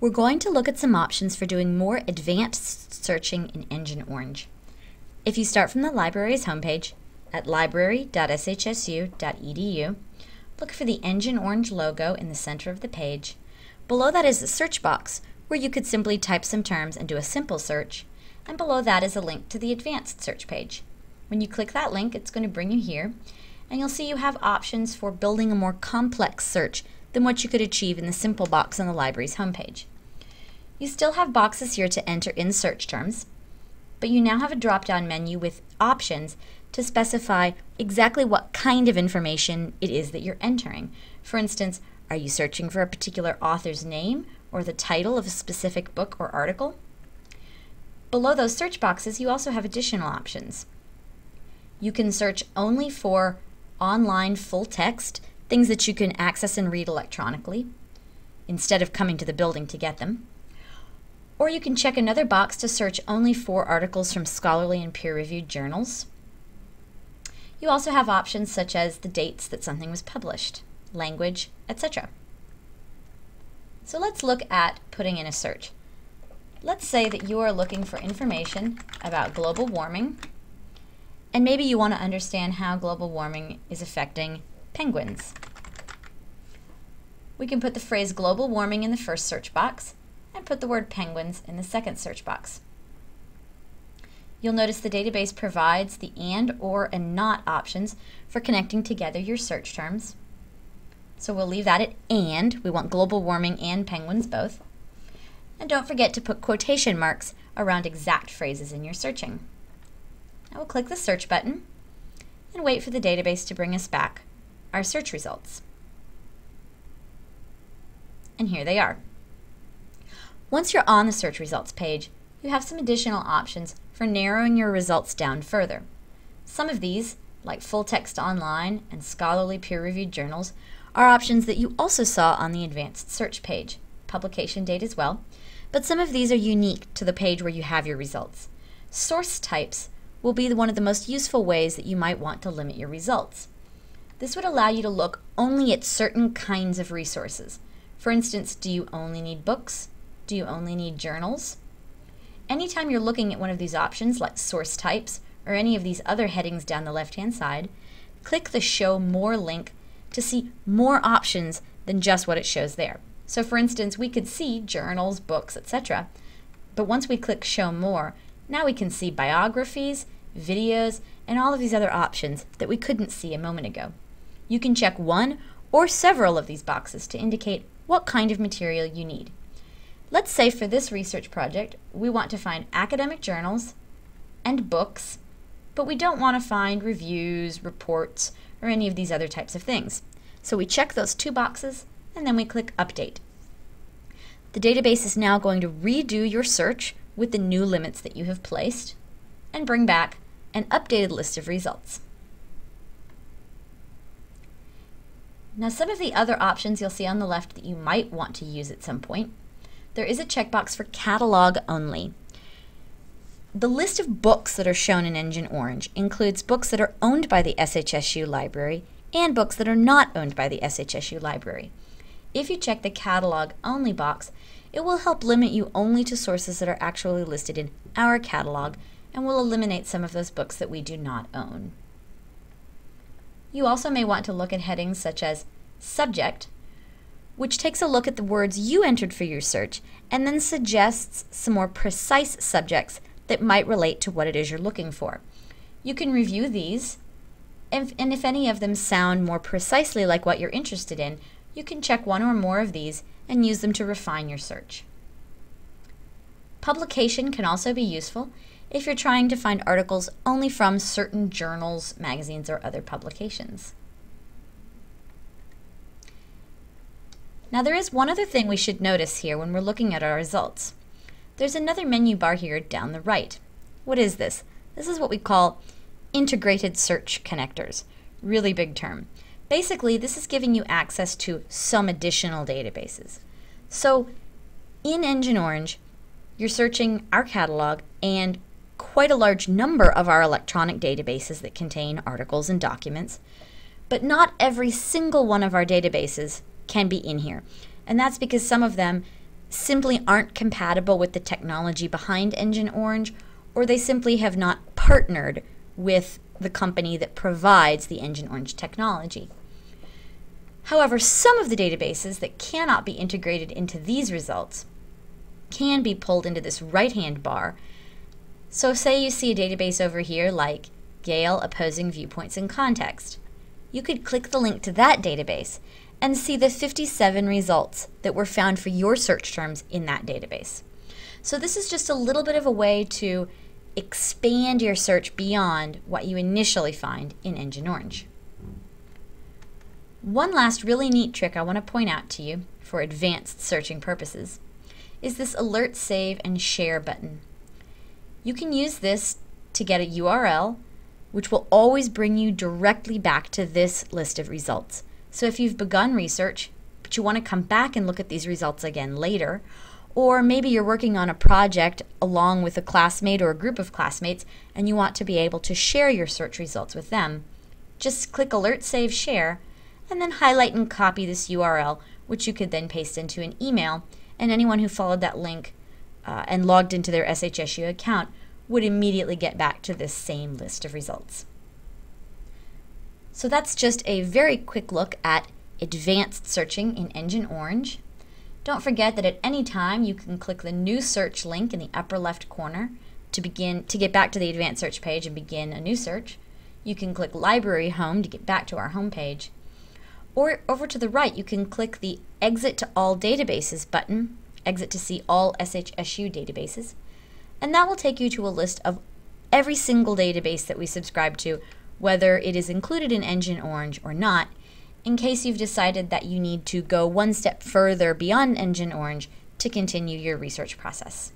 We're going to look at some options for doing more advanced searching in Engine Orange. If you start from the library's homepage at library.shsu.edu, look for the Engine Orange logo in the center of the page. Below that is a search box where you could simply type some terms and do a simple search, and below that is a link to the advanced search page. When you click that link, it's going to bring you here, and you'll see you have options for building a more complex search than what you could achieve in the simple box on the library's homepage. You still have boxes here to enter in search terms, but you now have a drop-down menu with options to specify exactly what kind of information it is that you're entering. For instance, are you searching for a particular author's name or the title of a specific book or article? Below those search boxes, you also have additional options. You can search only for online full text things that you can access and read electronically instead of coming to the building to get them. Or you can check another box to search only for articles from scholarly and peer-reviewed journals. You also have options such as the dates that something was published, language, etc. So let's look at putting in a search. Let's say that you are looking for information about global warming, and maybe you want to understand how global warming is affecting penguins. We can put the phrase global warming in the first search box and put the word penguins in the second search box. You'll notice the database provides the and, or, and not options for connecting together your search terms. So we'll leave that at and. We want global warming and penguins both. And don't forget to put quotation marks around exact phrases in your searching. I will click the search button and wait for the database to bring us back our search results. And here they are. Once you're on the search results page, you have some additional options for narrowing your results down further. Some of these, like full text online and scholarly peer-reviewed journals, are options that you also saw on the advanced search page, publication date as well, but some of these are unique to the page where you have your results. Source types will be one of the most useful ways that you might want to limit your results. This would allow you to look only at certain kinds of resources. For instance, do you only need books? Do you only need journals? Anytime you're looking at one of these options, like source types, or any of these other headings down the left-hand side, click the Show More link to see more options than just what it shows there. So for instance, we could see journals, books, etc. But once we click Show More, now we can see biographies, videos, and all of these other options that we couldn't see a moment ago. You can check one or several of these boxes to indicate what kind of material you need. Let's say for this research project, we want to find academic journals and books, but we don't want to find reviews, reports, or any of these other types of things. So we check those two boxes and then we click Update. The database is now going to redo your search with the new limits that you have placed and bring back an updated list of results. Now some of the other options you'll see on the left that you might want to use at some point, there is a checkbox for catalog only. The list of books that are shown in Engine Orange includes books that are owned by the SHSU library and books that are not owned by the SHSU library. If you check the catalog only box, it will help limit you only to sources that are actually listed in our catalog and will eliminate some of those books that we do not own. You also may want to look at headings such as Subject, which takes a look at the words you entered for your search and then suggests some more precise subjects that might relate to what it is you're looking for. You can review these, and if any of them sound more precisely like what you're interested in, you can check one or more of these and use them to refine your search. Publication can also be useful if you're trying to find articles only from certain journals, magazines, or other publications. Now there is one other thing we should notice here when we're looking at our results. There's another menu bar here down the right. What is this? This is what we call integrated search connectors. Really big term. Basically, this is giving you access to some additional databases. So in Engine Orange, you're searching our catalog and quite a large number of our electronic databases that contain articles and documents, but not every single one of our databases can be in here. And that's because some of them simply aren't compatible with the technology behind Engine Orange, or they simply have not partnered with the company that provides the Engine Orange technology. However, some of the databases that cannot be integrated into these results can be pulled into this right-hand bar. So say you see a database over here like Gale Opposing Viewpoints in Context. You could click the link to that database and see the 57 results that were found for your search terms in that database. So this is just a little bit of a way to expand your search beyond what you initially find in Engine Orange. One last really neat trick I want to point out to you for advanced searching purposes is this Alert, Save, and Share button. You can use this to get a URL which will always bring you directly back to this list of results. So if you've begun research, but you want to come back and look at these results again later, or maybe you're working on a project along with a classmate or a group of classmates and you want to be able to share your search results with them, just click Alert, Save, Share, and then highlight and copy this URL, which you could then paste into an email, and anyone who followed that link uh, and logged into their SHSU account would immediately get back to this same list of results. So that's just a very quick look at advanced searching in Engine Orange. Don't forget that at any time you can click the new search link in the upper left corner to begin to get back to the advanced search page and begin a new search. You can click library home to get back to our home page. Or over to the right you can click the exit to all databases button, exit to see all SHSU databases, and that will take you to a list of every single database that we subscribe to whether it is included in Engine Orange or not, in case you've decided that you need to go one step further beyond Engine Orange to continue your research process.